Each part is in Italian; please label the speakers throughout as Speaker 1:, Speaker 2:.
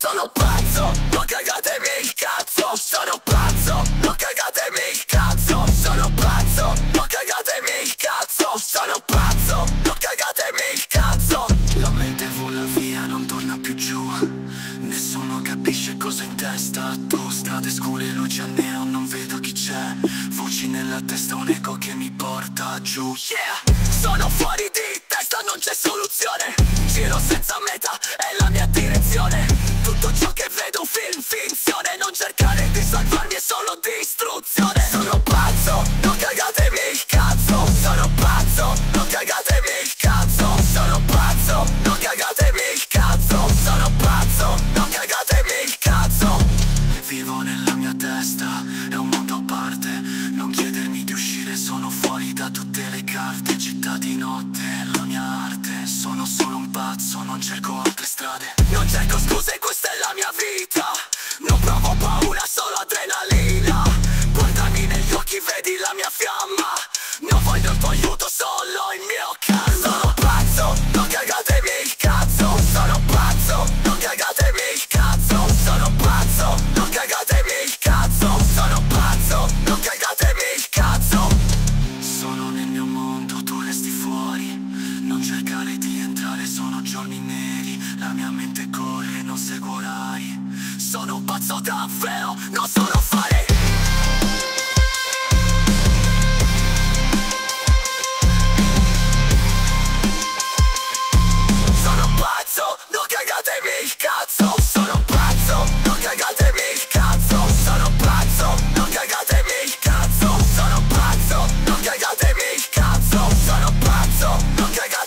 Speaker 1: Sono pazzo, non cagatemi il cazzo. Sono pazzo, non cagatemi il cazzo. Sono pazzo, non cagatemi il cazzo. Sono pazzo, non cagatemi il cazzo. La mente vola via, non torna più giù. Nessuno capisce cosa in testa. Tu strade scure, luci a neon, non vedo chi c'è. Voci nella testa, un eco che mi porta giù. Yeah, sono carte Città di notte, la mia arte. Sono solo un pazzo, non cerco altre strade cercare di entrare, sono giorni neri La mia mente corre, non seguo sono un pazzo davvero, non sono fare. Sono pazzo, non cagatemi il cazzo. Sono pazzo, non cagatemi il cazzo. Sono pazzo, non cagatemi il cazzo. Sono pazzo, non cagatemi il cazzo. Sono pazzo, non cagatemi il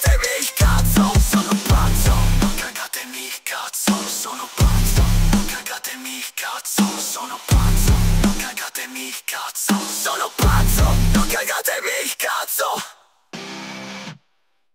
Speaker 1: il cazzo Sono pazzo, non cagatemi il cazzo Sono pazzo, non cagatemi